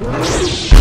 you